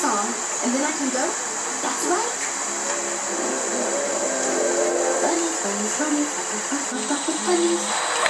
song, and then I can go? That's right. Funny, funny, funny, funny, funny, funny.